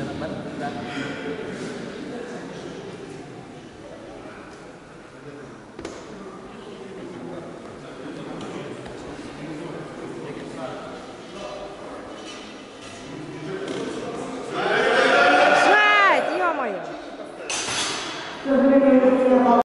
Jalan bareng, sözüne gelirse yapar.